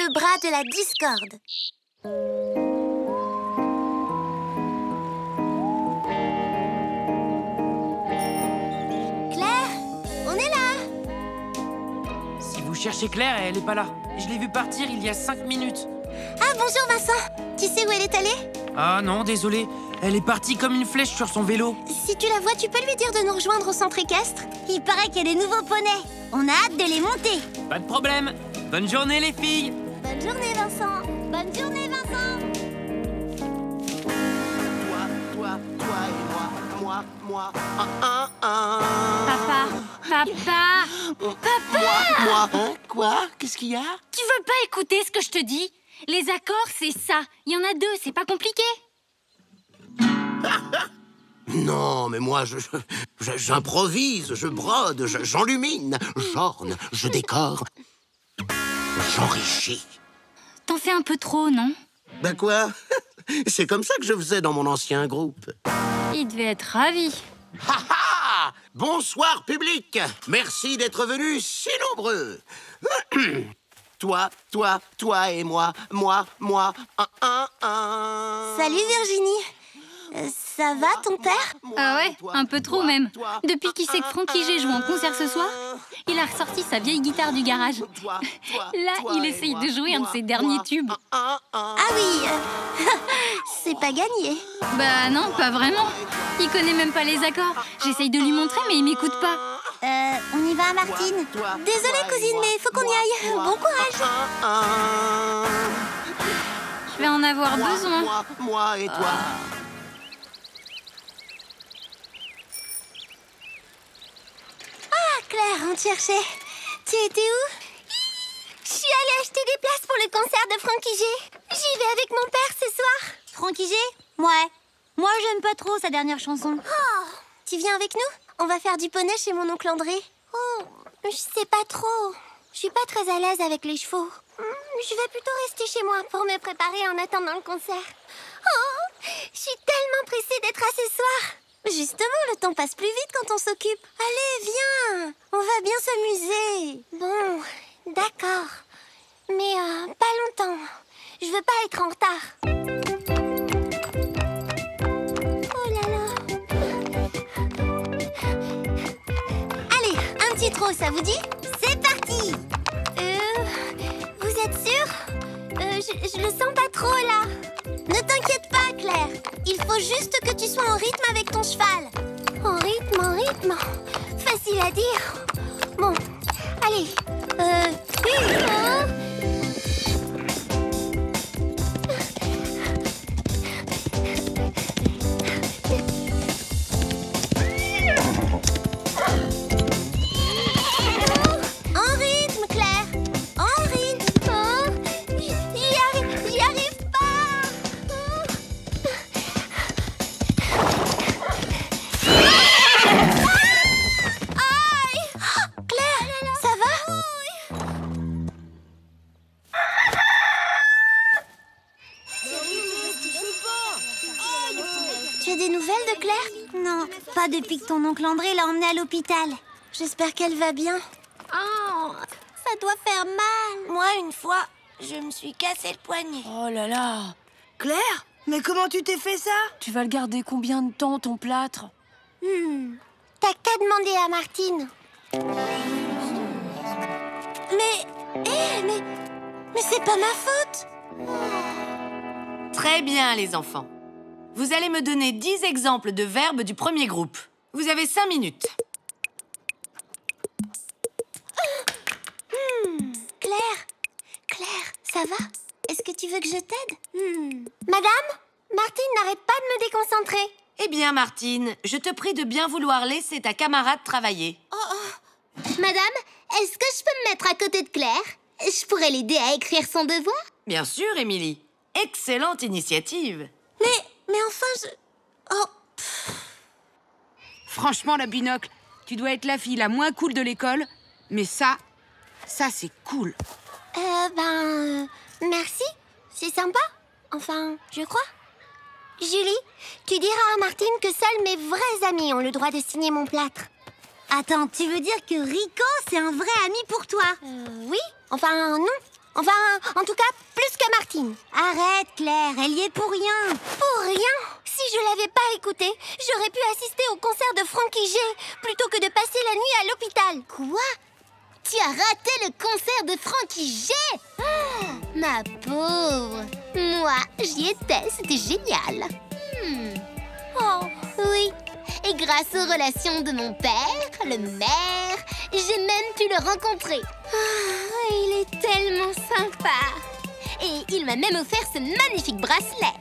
le bras de la discorde. Claire, on est là Si vous cherchez Claire, elle est pas là. Je l'ai vue partir il y a 5 minutes. Ah, bonjour Vincent Tu sais où elle est allée? Ah non, désolé. Elle est partie comme une flèche sur son vélo. Si tu la vois, tu peux lui dire de nous rejoindre au centre équestre Il paraît qu'il y a des nouveaux poneys On a hâte de les monter Pas de problème. Bonne journée les filles. Bonne journée Vincent Bonne journée Vincent Toi, toi, toi et moi, moi, moi, un, un, un. Papa, papa, Moi, moi, hein Quoi? Qu'est-ce qu'il y a? Tu veux pas écouter ce que je te dis? Les accords, c'est ça. Il y en a deux, c'est pas compliqué. Non, mais moi, je, je- j'improvise, je brode, je- j'enlumine, j'orne, je décore, j'enrichis. T'en fais un peu trop, non Ben quoi C'est comme ça que je faisais dans mon ancien groupe. Il devait être ravi. Ha ha Bonsoir public Merci d'être venus si nombreux Toi, toi, toi et moi, moi, moi, un, un, un. Salut Virginie Euh, Ça va ton père Ah ouais, un peu trop même. Depuis qu'il sait que Frankie G joue en concert ce soir, il a ressorti sa vieille guitare du garage. Là, il essaye de jouer un de ses derniers tubes. Ah oui euh, C'est pas gagné Bah non, pas vraiment. Il connaît même pas les accords. J'essaye de lui montrer, mais il m'écoute pas. Euh, on y va Martine Désolée cousine, mais faut qu'on y aille Bon courage. Je vais en avoir besoin. Moi, moi et toi. Claire, on te cherchait Tu étais où? Je suis allée acheter des places pour le concert de Frankie G J'y vais avec mon père ce soir Frankie G? Ouais. Moi, j'aime pas trop sa dernière chanson. Oh, tu viens avec nous? On va faire du poney chez mon oncle André. Oh, je sais pas trop. Je suis pas très à l'aise avec les chevaux. Hmm, Je vais plutôt rester chez moi pour me préparer en attendant le concert. Oh, je suis tellement pressée d'être à ce soir. Justement, le temps passe plus vite quand on s'occupe. Allez, viens, on va bien s'amuser. Bon, d'accord. Mais euh, pas longtemps. Je veux pas être en retard. Oh là là. Allez, un petit trot, ça vous dit? C'est parti Euh... Vous êtes sûr? Euh, je, je le sens pas trop, là. Ne t'inquiète pas. Il faut juste que tu sois en rythme avec ton cheval. En rythme, en rythme Facile à dire. Bon, allez. Euh... Tu as des nouvelles de Claire Non, pas depuis que ton oncle André l'a emmené à l'hôpital. J'espère qu'elle va bien. Oh, ça doit faire mal. Moi, une fois, je me suis cassé le poignet. Oh là là Claire Mais comment tu t'es fait ça? Tu vas le garder combien de temps, ton plâtre? Hmm. T'as qu'à demander à Martine. Mais, eh, mais, mais c'est pas ma faute. Très bien, les enfants. Vous allez me donner 10 exemples de verbes du premier groupe. Vous avez 5 minutes. Claire, Claire, ça va? Est-ce que tu veux que je t'aide? Hmm. Madame, Martine n'arrête pas de me déconcentrer. Eh bien, Martine, je te prie de bien vouloir laisser ta camarade travailler. Madame, est-ce que je peux me mettre à côté de Claire? Je pourrais l'aider à écrire son devoir? Bien sûr, Émilie. Excellente initiative. Mais, enfin, je... Oh, Franchement, la binocle, tu dois être la fille la moins cool de l'école, mais ça, ça c'est cool. euh, ben... euh, merci, c'est sympa. Enfin, je crois. Julie, tu diras à Martine que seuls mes vrais amis ont le droit de signer mon plâtre. Attends, tu veux dire que Rico, c'est un vrai ami pour toi? Euh, oui Enfin, non. Enfin, en tout cas, plus que Martine. Arrête, Claire, elle y est pour rien. Pour rien Si je l'avais pas écouté, j'aurais pu assister au concert de Frankie G plutôt que de passer la nuit à l'hôpital. Quoi? Tu as raté le concert de Frankie G? Ah, Ma pauvre Moi, j'y étais, c'était génial Hmm. Oh, Oui. Et grâce aux relations de mon père, le maire, j'ai même pu le rencontrer. ah, il est tellement sympa Et il m'a même offert ce magnifique bracelet.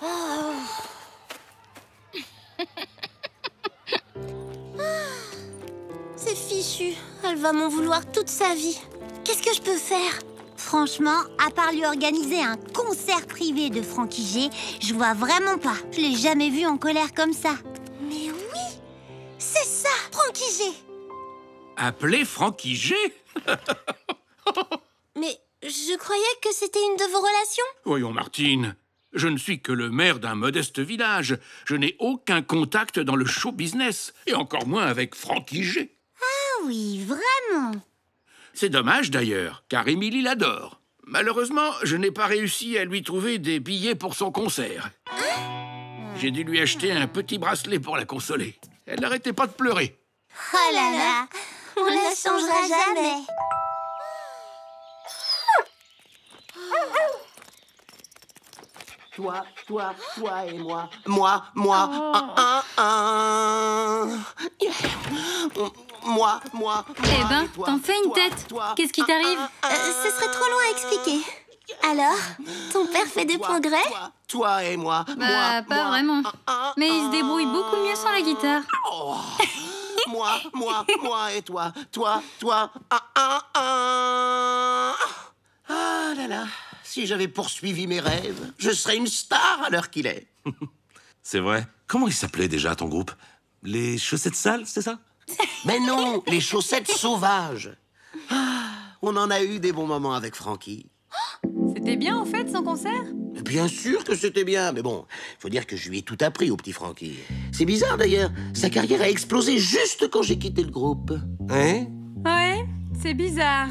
C'est fichu, elle va m'en vouloir toute sa vie. Qu'est-ce que je peux faire? Franchement, à part lui organiser un concert privé de Frankie G, je vois vraiment pas. Je l'ai jamais vu en colère comme ça. Mais oui C'est ça, Frankie G Appelez Frankie G Mais je croyais que c'était une de vos relations Voyons, Martine. Je ne suis que le maire d'un modeste village. Je n'ai aucun contact dans le show business, et encore moins avec Frankie G. Ah oui, vraiment. C'est dommage d'ailleurs, car Émilie l'adore. Malheureusement, je n'ai pas réussi à lui trouver des billets pour son concert. J'ai dû lui acheter un petit bracelet pour la consoler. Elle n'arrêtait pas de pleurer. Oh là là On la changera jamais Toi, toi, toi et moi. Moi, moi, un, un, un. Moi, moi, moi. Eh ben, t'en fais une toi, tête. toi, Qu'est-ce qui t'arrive un, un. Euh, Ce serait trop long à expliquer. Alors, ton père fait des Toi, progrès toi, toi et moi. Bah, moi, pas moi, vraiment. Mais il se débrouille beaucoup mieux sans la guitare. Oh. moi, moi, moi et toi. Toi, toi, un, un, un. Ah là là. Si j'avais poursuivi mes rêves, je serais une star à l'heure qu'il est. C'est vrai. Comment il s'appelait déjà ton groupe? Les chaussettes sales, c'est ça? Mais non, les chaussettes sauvages. Ah, on en a eu des bons moments avec Francky. C'était bien en fait son concert? Bien sûr que c'était bien, mais bon, faut dire que je lui ai tout appris au petit Francky. C'est bizarre d'ailleurs, sa carrière a explosé juste quand j'ai quitté le groupe. Hein? Ouais, c'est bizarre.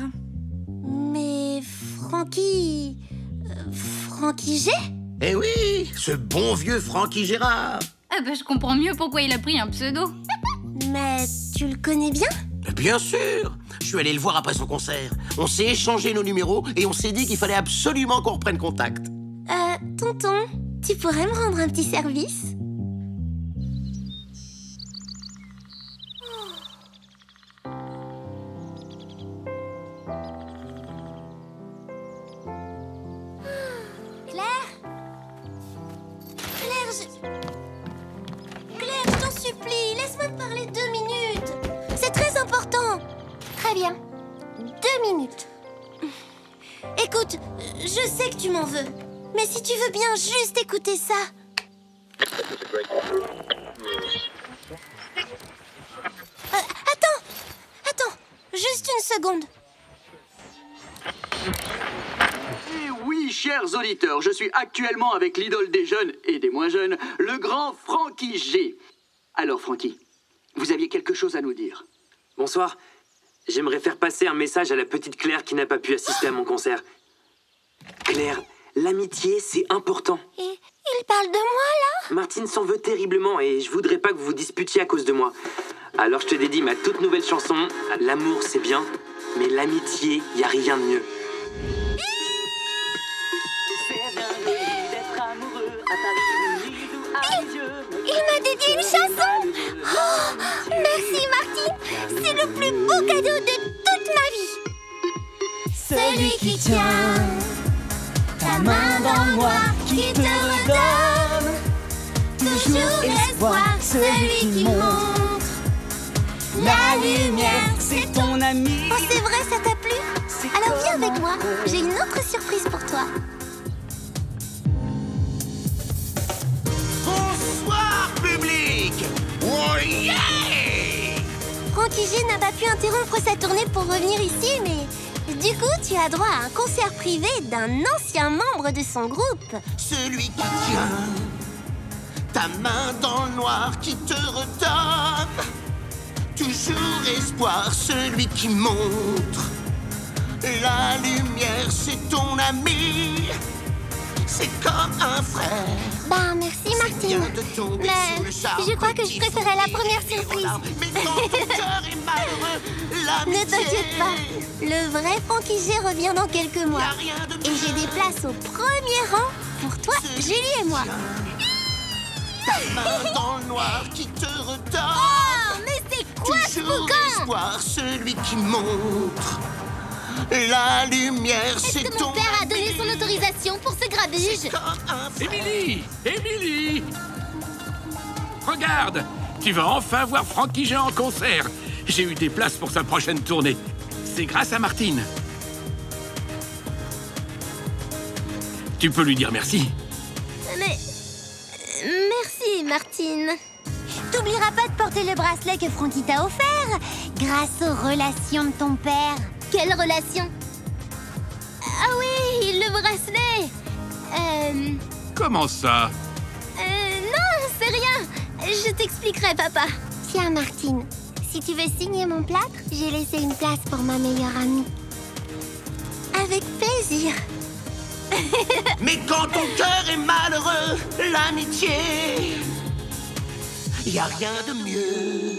Mais Francky... euh, Francky G? Eh oui, ce bon vieux Francky Gérard. Ah bah je comprends mieux pourquoi il a pris un pseudo. Mais tu le connais bien Bien sûr Je suis allé le voir après son concert. On s'est échangé nos numéros et on s'est dit qu'il fallait absolument qu'on reprenne contact. Euh, tonton, tu pourrais me rendre un petit service? Très bien. Deux minutes. Écoute, je sais que tu m'en veux. Mais si tu veux bien juste écouter ça. Euh, attends Attends Juste une seconde. Et oui, chers auditeurs, je suis actuellement avec l'idole des jeunes et des moins jeunes, le grand Francky G. Alors, Francky, vous aviez quelque chose à nous dire. Bonsoir. J'aimerais faire passer un message à la petite Claire qui n'a pas pu assister à mon concert. Claire, l'amitié, c'est important. Et il parle de moi là? Martine s'en veut terriblement et je voudrais pas que vous vous disputiez à cause de moi. Alors je te dédie ma toute nouvelle chanson. L'amour, c'est bien, mais l'amitié, y a rien de mieux. Il m'a dédié une chanson C'est le plus beau cadeau de toute ma vie. Celui qui tient ta main dans moi Qui te redonne Toujours l'espoir Celui qui montre la lumière. C'est ton ami. Oh c'est vrai ça t'a plu Alors viens avec moi J'ai une autre surprise pour toi. Bonsoir, public. Oh yeah N'a pas pu interrompre sa tournée pour revenir ici, mais du coup, tu as droit à un concert privé d'un ancien membre de son groupe. Celui qui tient ta main dans le noir qui te redonne toujours espoir, celui qui montre. La lumière, c'est ton ami. C'est comme un frère. Bah, merci, Martine. Mais je crois que je préférais la première surprise. Mais quand ton cœur est malheureux, Ne t'inquiète pas, le vrai Frankie G revient dans quelques mois. Et j'ai des places au premier rang pour toi, Julie et moi. Ta main dans le noir qui te redonne. Oh, mais c'est quoi ce espoir, celui qui montre. La lumière, Est-ce c'est que ton mon père a donné son autorisation pour ce grabuge. Émilie Émilie Regarde Tu vas enfin voir Frankie G en concert J'ai eu des places pour sa prochaine tournée. C'est grâce à Martine. Tu peux lui dire merci. Mais... Merci, Martine. T'oublieras pas de porter le bracelet que Frankie t'a offert grâce aux relations de ton père. Quelle relation Ah oui, le bracelet Euh... Comment ça Euh... Non, c'est rien Je t'expliquerai, papa. Tiens, Martine, si tu veux signer mon plâtre, j'ai laissé une place pour ma meilleure amie. Avec plaisir. Mais quand ton cœur est malheureux, l'amitié, y a rien de mieux.